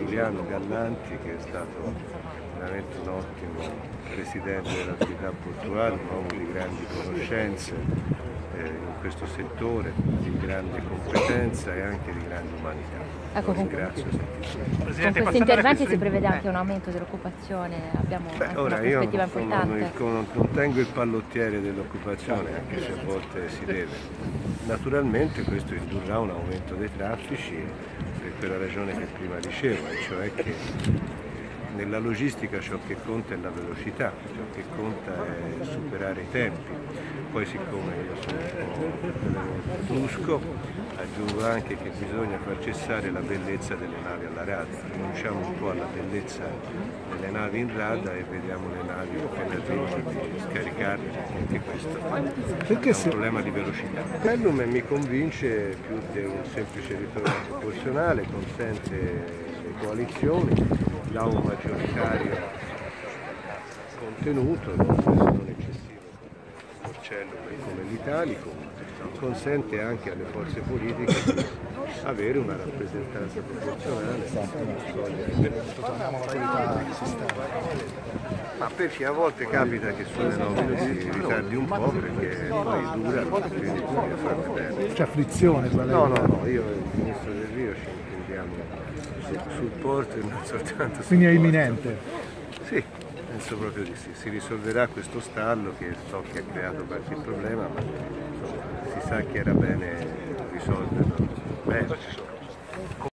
Giuliano Gallanti che è stato veramente un ottimo presidente dell'attività portuale, un uomo di grandi conoscenze eh, in questo settore, di grande competenza e anche di grande umanità. Ecco, con, ringrazio con questi interventi si prevede anche un aumento dell'occupazione, abbiamo Beh, anche una ora io non, importante. non- non tengo il pallottiere dell'occupazione, anche se a volte si deve. Naturalmente questo indurrà un aumento dei traffici per quella ragione che prima dicevo, cioè che nella logistica ciò che conta è la velocità, ciò che conta è superare i tempi. Poi siccome io sono brusco, aggiungo anche che bisogna far cessare la bellezza delle navi alla rada. Rinunciamo un po' alla bellezza delle navi in rada e vediamo le navi appena arrivano di scaricarle, anche questo Perché è se- un problema di velocità. Bellum mi convince più di un semplice ritorno proporzionale, consente le coalizioni, dà un maggioritario contenuto, non eccessivo come l'Orcellum e come l'Italicum, consente anche alle forze politiche di avere una rappresentanza proporzionale. Ma perché a volte capita che sulle nomine si ritardi un po' perché poi dura, quindi bisogna farle bene. C'è frizione No, no, no, io e il ministro Del Rio ci intendiamo su- sul porto e non soltanto sul Quindi è imminente. Sì, penso proprio di sì. Si risolverà questo stallo che so che ha creato qualche problema, ma si sa che era. Bene.